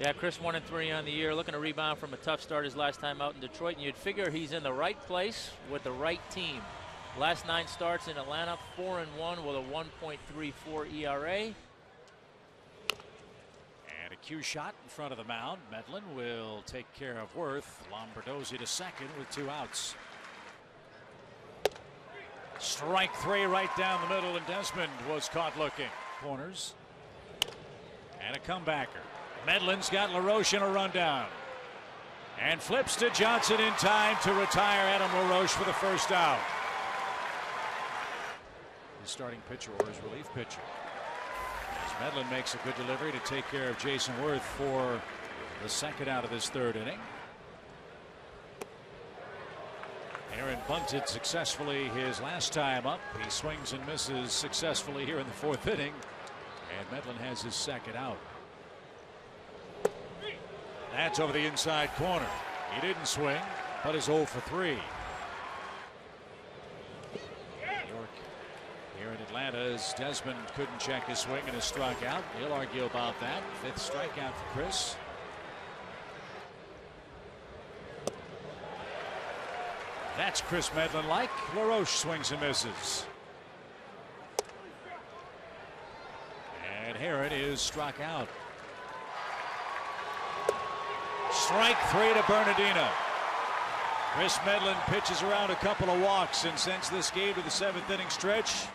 Yeah, Kris one and three on the year, looking to rebound from a tough start his last time out in Detroit, and you'd figure he's in the right place with the right team. Last nine starts in Atlanta, four and one with a 1.34 ERA. And a cue shot in front of the mound. Medlen will take care of Werth. Lombardozzi to second with two outs. Strike three right down the middle, and Desmond was caught looking. Corners. And a comebacker. Medlen's got LaRoche in a rundown. And flips to Johnson in time to retire Adam LaRoche for the first out. His starting pitcher or his relief pitcher. As Medlen makes a good delivery to take care of Jayson Werth for the second out of this third inning. Haren bunted successfully his last time up. He swings and misses successfully here in the fourth inning. And Medlen has his second out. That's over the inside corner. He didn't swing, but is 0 for 3. York here in Atlanta as Desmond couldn't check his swing and is struck out. He'll argue about that. Fifth strikeout for Kris. That's Kris Medlen like. LaRoche swings and misses. And Herod is struck out. Strike three to Bernadina. Chris Medlen pitches around a couple of walks and sends this game to the seventh inning stretch.